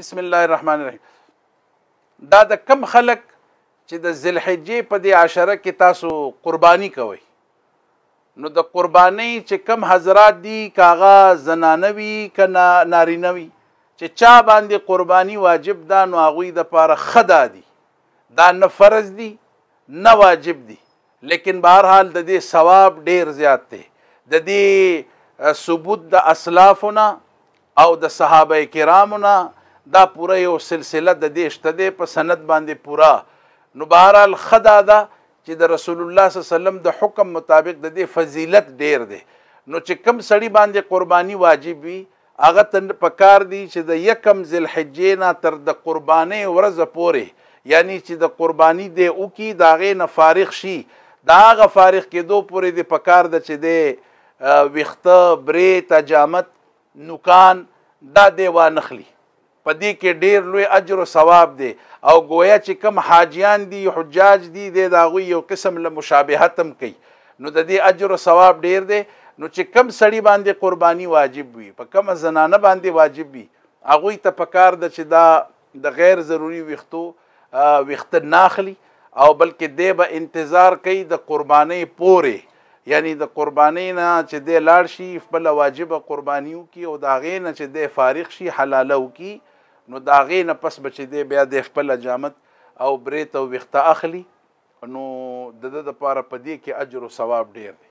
بسم الله الرحمن الرحیم دا د کم خلق چې د ذلحجې په دې عشره کې تاسو قرباني کوئ نو د قرباني چې کم حضرات دي کاغه زنانوي کنا نارینوي چې چا باندې قرباني واجب ده نو هغه د پاره خدا دي دا نه فرض دي نه واجب دي لیکن بهرحال د دې ثواب ډیر زیات دی د دې ثبوت د اسلافونه او د صحابه کرامو نه دا پوره یو سلسله د دې شته دی په سند باندې پوره نو بهرحال خدا ده چې د رسول الله صلی الله علیه وسلم د حکم مطابق د دې فضیلت ډیر دی نو چې کم سړی باندې قرباني واجب وي هغه ته په کار دي چې د یکم ذالحجې نه تر د قربانۍ ورځ پورې یعنې چې د قرباني دی وکړي د هغې نه فارغ شي د هغه فارغ کېدو پورې دې په کار ده چې دی ویښته، برېت، حجامت، نوکان دا دی وانخلي. په دې کې ډېر لوی اجر او ثواب دی او ګویا چې کوم حاجیان دي، حجاج دي، دی د هغوی یو قسم له مشابهت هم کوي، نو د دې اجر او ثواب ډېر دی، نو چې کوم سړي باندې قرباني واجب وي، په کومه زنانه باندې واجب وي، هغوی ته پکار ده چې دا د غیر ضروري ویښتو. ویخته ناخلی او بلکې دی به انتظار کوي د قربانۍ پورې یعنی د قربانۍ نه چې دی لاړ شي خپل واجب قرباني وکي او دا غې نه چې دی فارغ شي حلاله وکي نو دا غې نه پس بچ دی بیا د خپل جامت او بریت او ویخته اخلي نو د د لپاره په دې کې اجر او ثواب ډیر دی